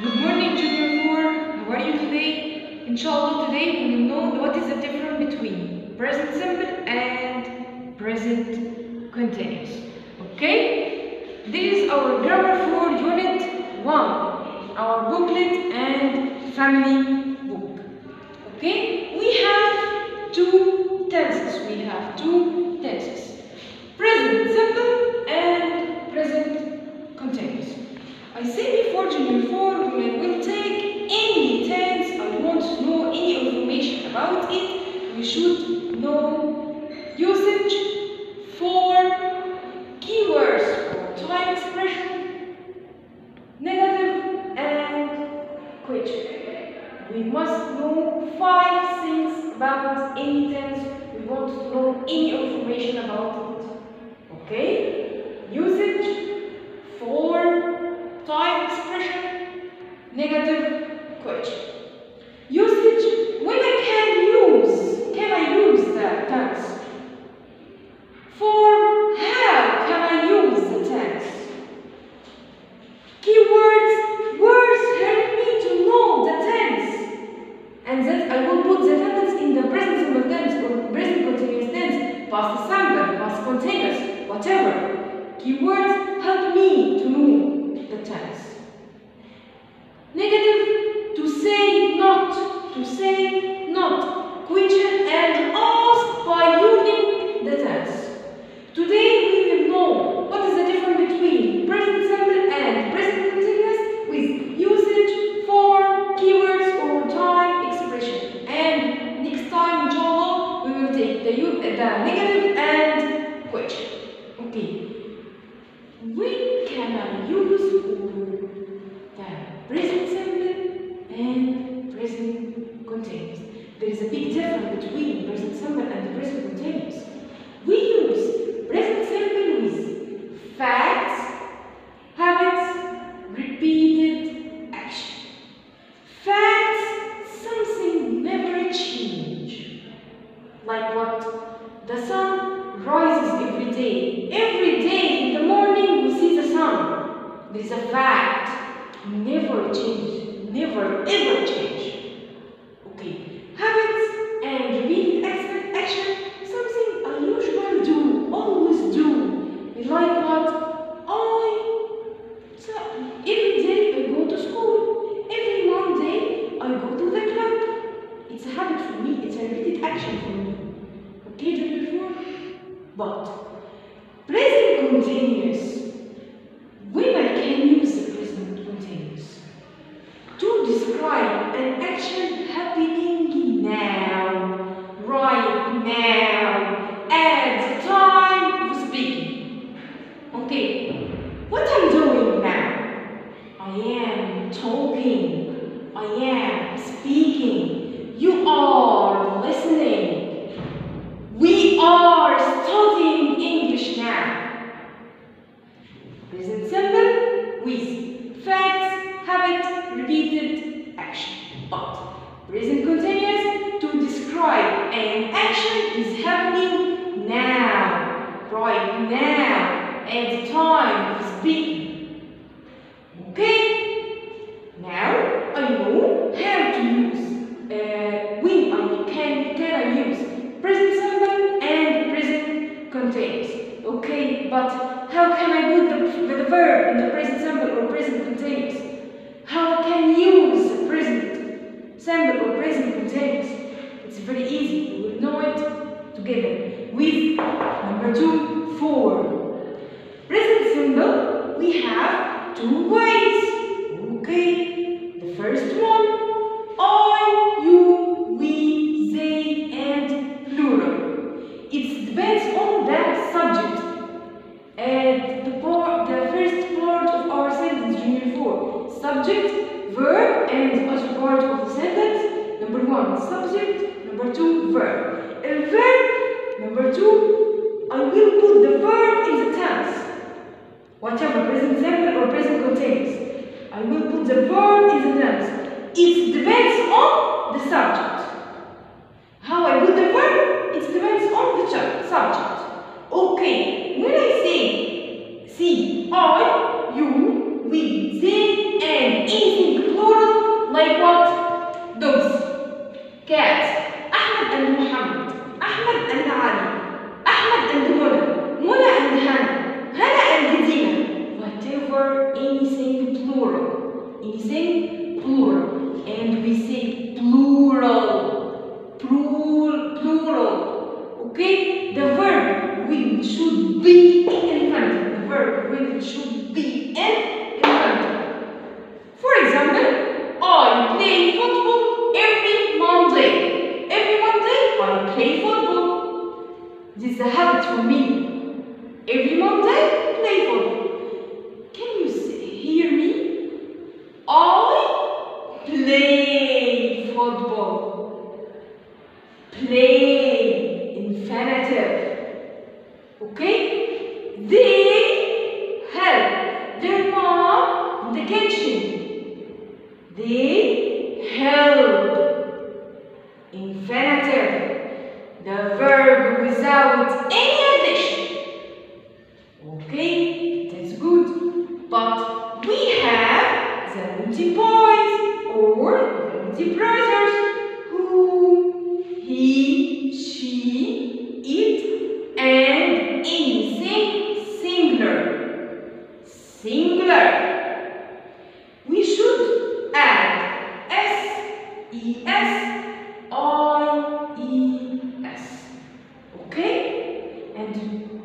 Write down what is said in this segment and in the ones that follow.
Good morning, Junior 4. How are you today? Inshallah, today we will know what is the difference between present simple and present continuous. Okay? This is our grammar Four unit 1, our booklet and family book. Okay? We have two tenses. We have two We must know 5 things about intent. We want to know any information about it. Okay? Usage, form, time expression, negative genius. Amen. based on that subject. and the, the first part of our sentence, Junior 4, subject, verb, and other part of the sentence. Number 1, subject. Number 2, verb. And verb, number 2, I will put the verb in the tense, whatever, present simple or present continuous. play E S I E S. Okay? And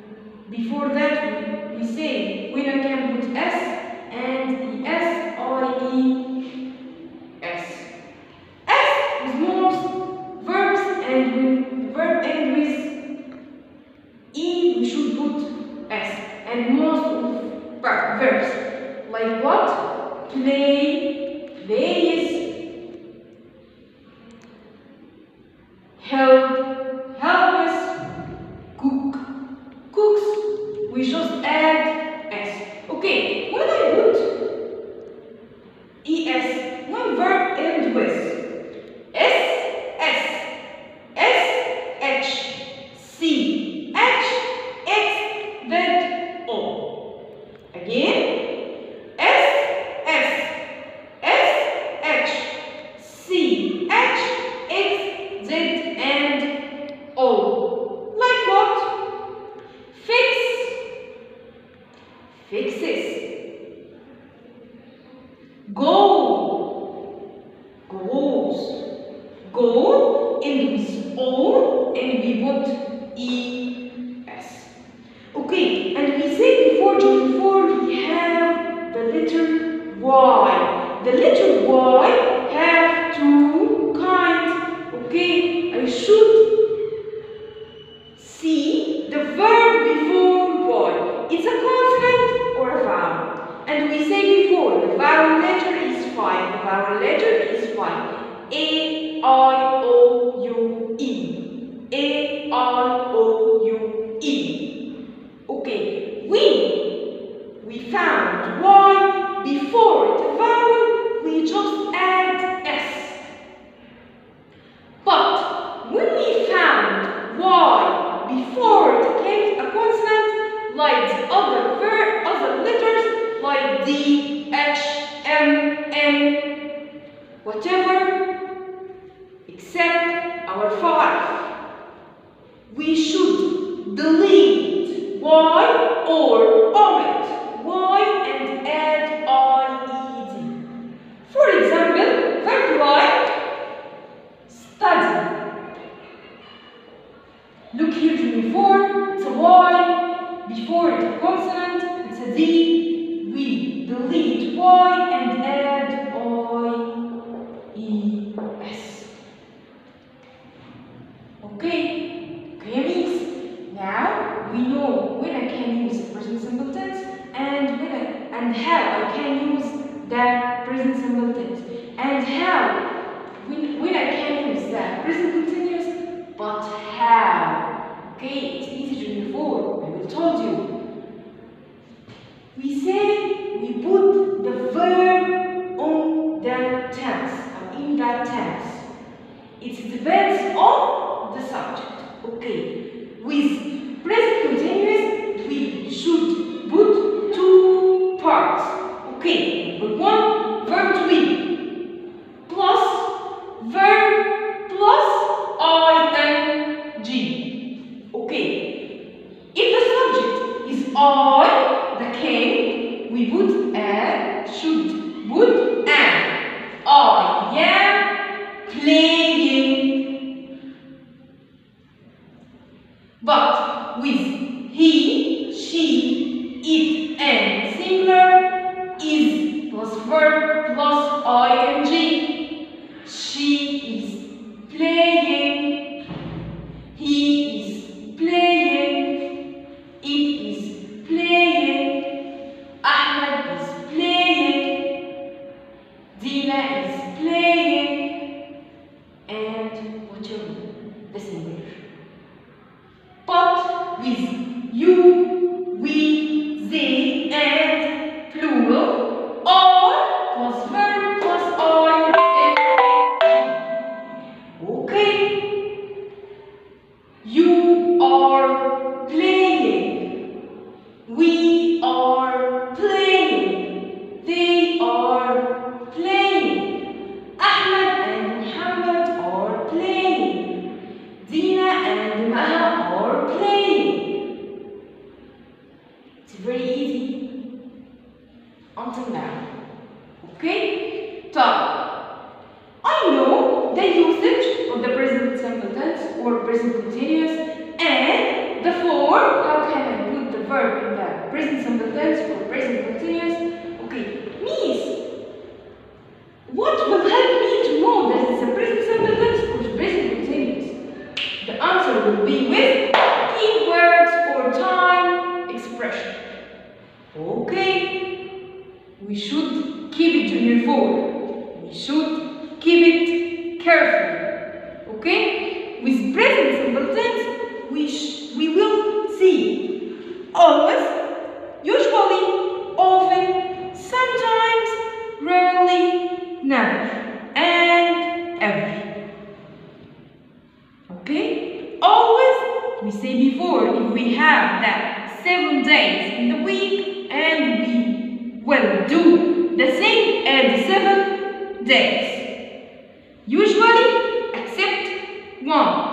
before that we, we say and hell, I can use that present simple tense and hell, when, when I can use that present continuous but hell, okay it's easy to before I will told you. We say we put the verb on that tense or in that tense. It depends on the subject okay? With present continuous we should before, if we have that seven days in the week and we will do the same as seven days. Usually, except one.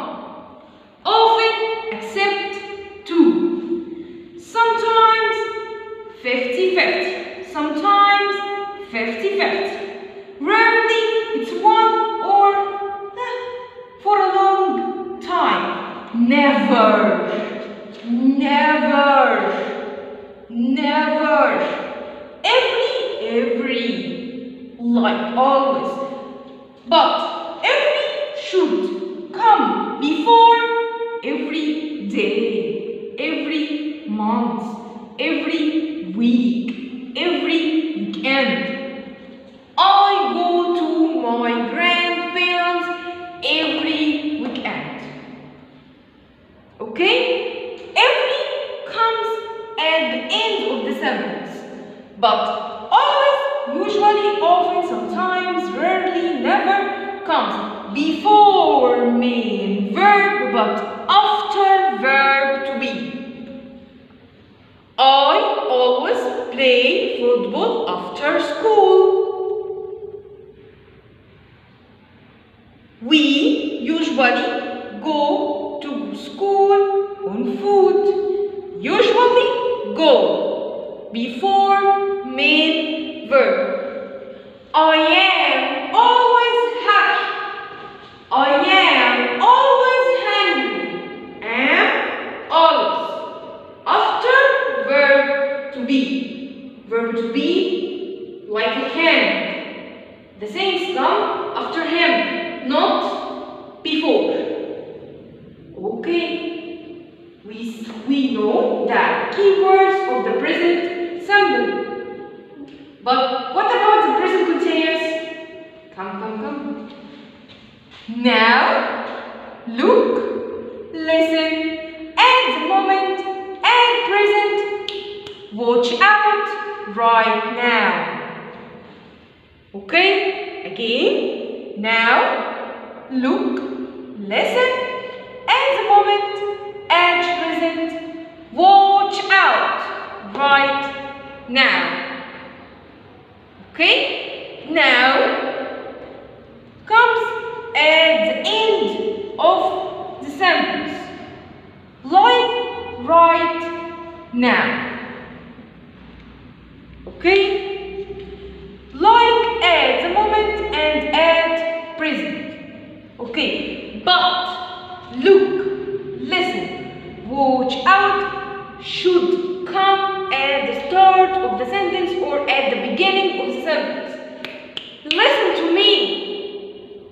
Go to school on foot. Usually go before main verb. I am always happy. I am always hungry. Am always. After verb to be. Verb to be like a hand. The things come after him, not before. Okay. We, we know that keywords of the present simple. But what about the present continuous? Come, come, come. Now, look, listen, the moment, and present. Watch out right now. Okay? Again. Now, look, listen, Okay, but look, listen, watch out should come at the start of the sentence or at the beginning of the sentence. Listen to me.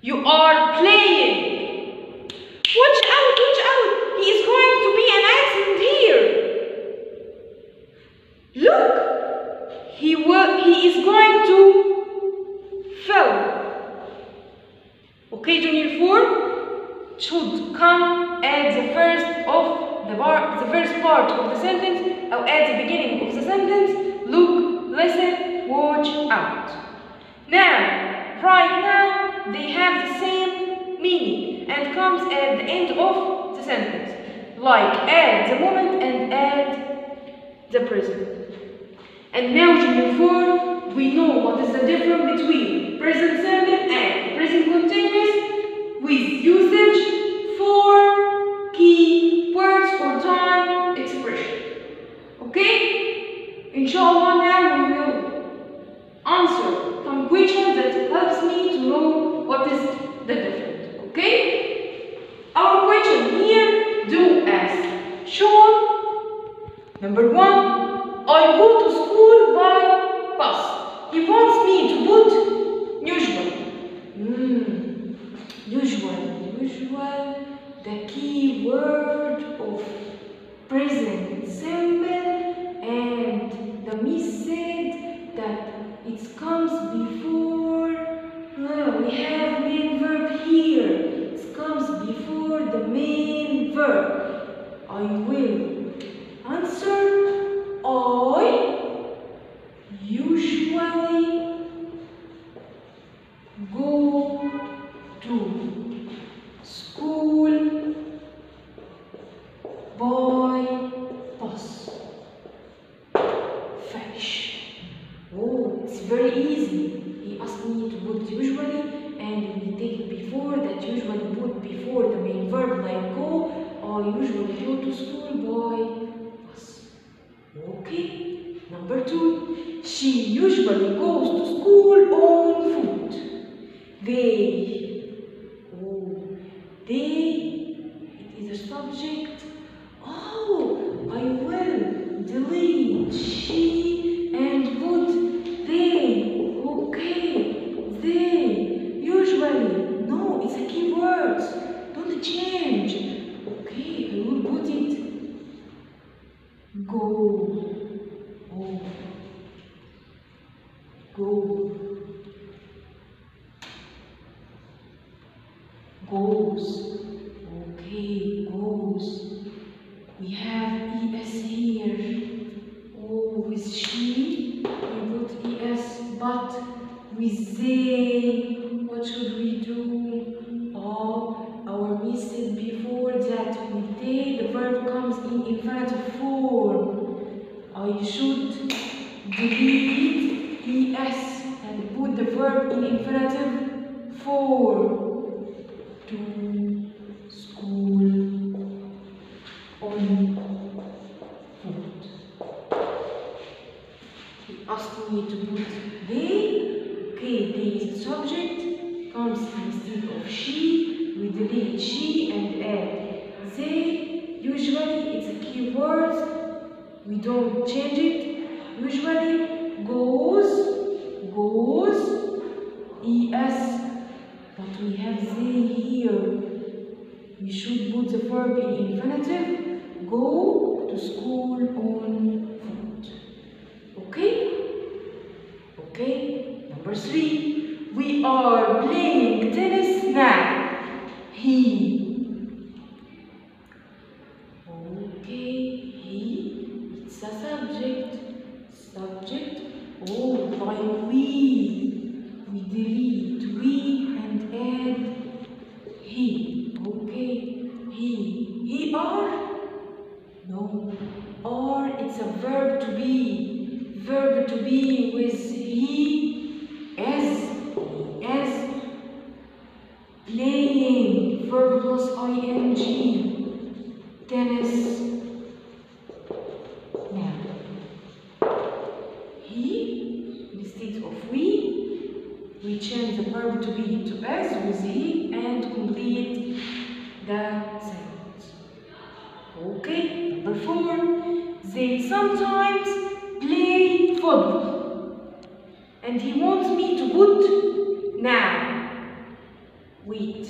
You are playing. Watch out, watch out. He is going to be an accident here. Look. He will he is going to fall. Okay, Junior 4 should come at the first of the bar, the first part of the sentence or at the beginning of the sentence. Look, listen, watch out. Now, right now, they have the same meaning and comes at the end of the sentence, like at the moment and at the present. And now, Junior 4, we know what is the difference between present simple and present continuous with usage for key words for time expression. Okay? Inshallah, now we will answer what is the difference. Okay? Our question here do as shown. Number one, Oh, it's very easy. He asked me to put usually and we take it before that usually put before the main verb like go I usually go to school bus. Okay. Number two. She usually goes to school on foot. They. Oh, they. It is a subject. Oh, I will delete she and put they. Okay, they. Usually, no, it's a keyword. Don't change. Okay, I will put it. Go. Oh. Go. Goes. Asked me to put they. Okay, they is the subject, comes instead of she. We delete she and add they. Usually it's a keyword. We don't change it. Usually goes, goes, es, but we have they here. We should put the verb in infinitive. Go to school on foot. Okay? Okay. Number three. We are playing tennis now. He. Okay. He. It's a subject. Subject. Oh, like we. We delete we and add he. Okay. He. He are? No. Or it's a verb to be. Verb to be with he, as, as, playing, verb plus ing, tennis. Now, he, instead of we, we change the verb to be into as with he and complete the sentence. Okay, number four. They sometimes play football. And he wants me to put now. Wait.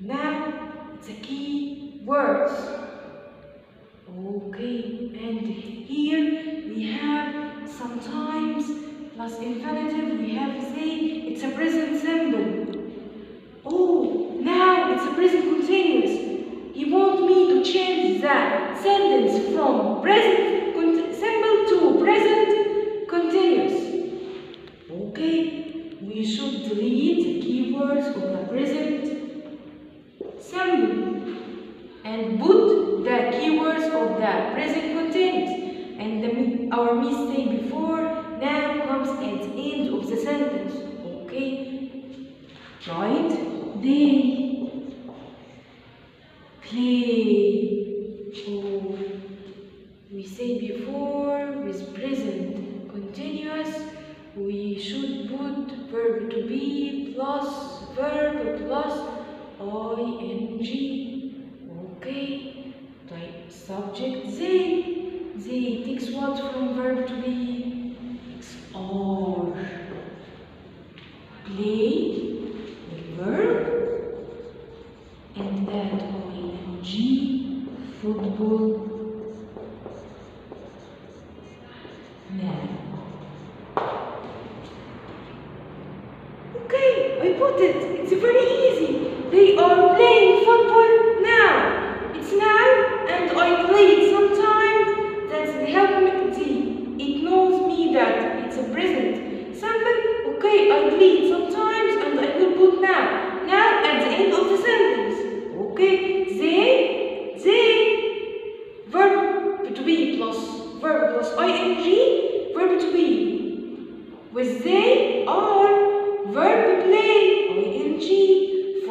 Now it's a key word. Okay, and here we have sometimes plus infinitive, we have say it's a present simple. Oh, now it's a present continuous. He wants me to change that sentence from present and put the keywords of the present continuous. And the, our mistake before now comes at the end of the sentence. Okay, right? They play. Oh, we say before with present continuous, we should put verb to be plus verb plus ing. Okay, type subject they. They takes what from verb to be? Takes are. Play the verb and that ing football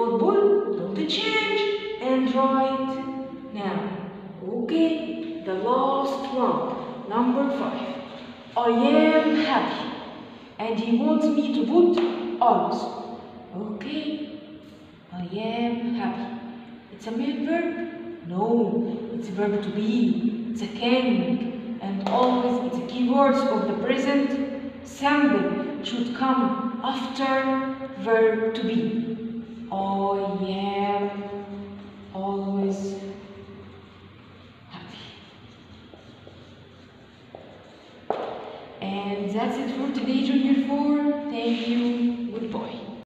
football, don't change, and right now. Okay, the last one, number five. I am happy, and he wants me to put arms. Okay, I am happy. It's a main verb? No, it's a verb to be. It's a can, and always it's keywords of the present simple should come after verb to be. I yeah, always happy. And that's it for today, Junior 4. Thank you. Goodbye.